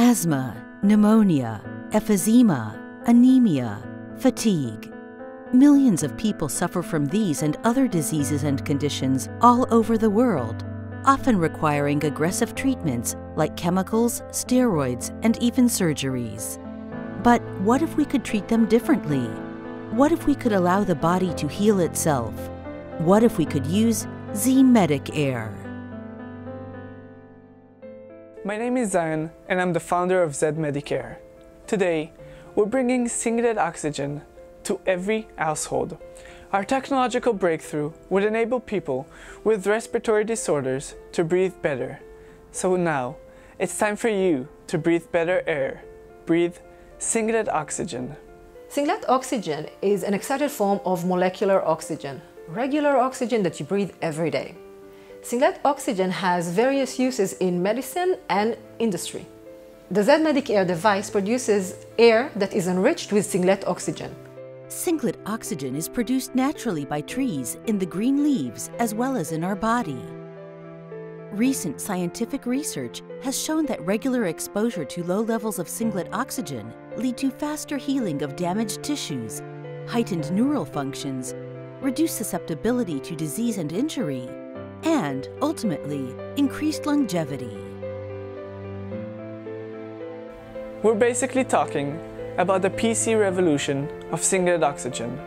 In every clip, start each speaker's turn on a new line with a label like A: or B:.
A: asthma, pneumonia, emphysema, anemia, fatigue. Millions of people suffer from these and other diseases and conditions all over the world, often requiring aggressive treatments like chemicals, steroids, and even surgeries. But what if we could treat them differently? What if we could allow the body to heal itself? What if we could use Z-Medic Air?
B: My name is Zion and I'm the founder of Z Medic Air. Today, we're bringing singlet oxygen to every household. Our technological breakthrough would enable people with respiratory disorders to breathe better. So now, it's time for you to breathe better air. Breathe singlet oxygen.
C: Singlet oxygen is an excited form of molecular oxygen, regular oxygen that you breathe every day. Singlet oxygen has various uses in medicine and industry. The Z-Medic Air device produces air that is enriched with singlet oxygen.
A: Singlet oxygen is produced naturally by trees in the green leaves as well as in our body. Recent scientific research has shown that regular exposure to low levels of singlet oxygen lead to faster healing of damaged tissues, heightened neural functions, reduced susceptibility to disease and injury, and ultimately increased longevity.
B: We're basically talking about the PC revolution of singlet oxygen.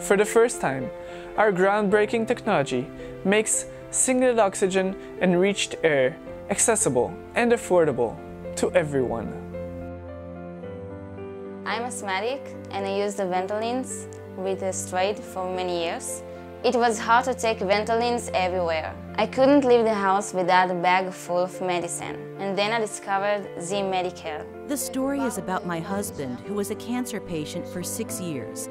B: For the first time, our groundbreaking technology makes singlet oxygen enriched air accessible and affordable to everyone.
D: I'm asthmatic and I use the Ventolins with a straight for many years. It was hard to take Ventolins everywhere. I couldn't leave the house without a bag full of medicine. And then I discovered Z Medic Air.
A: The story is about my husband, who was a cancer patient for six years.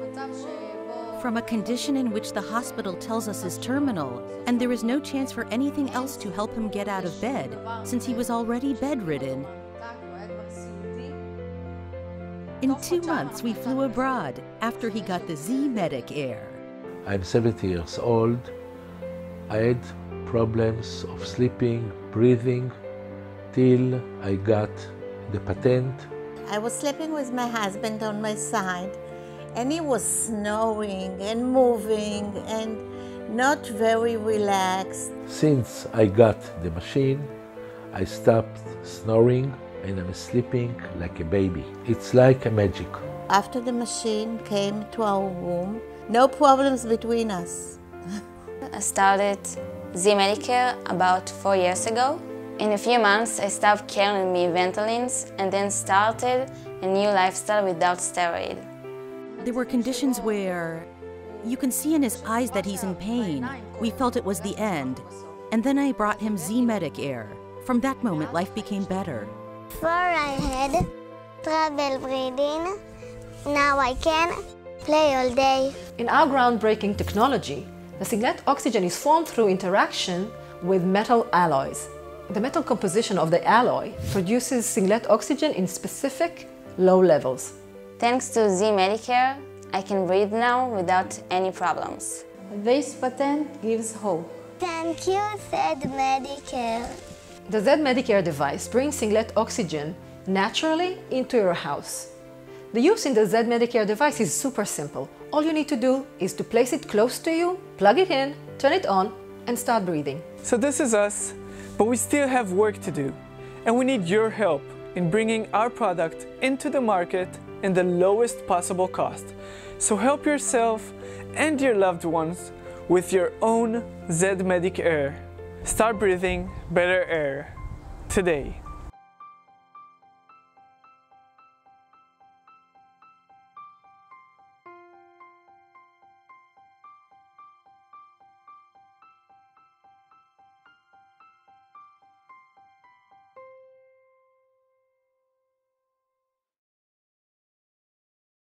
A: From a condition in which the hospital tells us is terminal, and there is no chance for anything else to help him get out of bed, since he was already bedridden. In two months, we flew abroad after he got the Z Medic Air.
E: I'm 70 years old. I had problems of sleeping, breathing, till I got the patent.
F: I was sleeping with my husband on my side, and he was snoring and moving and not very relaxed.
E: Since I got the machine, I stopped snoring and I'm sleeping like a baby. It's like a magic.
F: After the machine came to our room, no problems between us.
D: I started Z Medic Air about four years ago. In a few months, I stopped carrying me Ventolins and then started a new lifestyle without steroid.
A: There were conditions where you can see in his eyes that he's in pain. We felt it was the end. And then I brought him Z Medic Air. From that moment, life became better.
G: Before I had trouble breathing, now I can play all day.
C: In our groundbreaking technology, the singlet oxygen is formed through interaction with metal alloys. The metal composition of the alloy produces singlet oxygen in specific low levels.
D: Thanks to Z Medic Air, I can breathe now without any problems.
H: This patent gives hope.
G: Thank you, Z Medic Air.
C: The Z Medic Air device brings singlet oxygen naturally into your house. The use in the Z Medic Air device is super simple. All you need to do is to place it close to you, plug it in, turn it on, and start breathing.
B: So this is us, but we still have work to do. And we need your help in bringing our product into the market in the lowest possible cost. So help yourself and your loved ones with your own Z Medic Air. Start breathing better air today.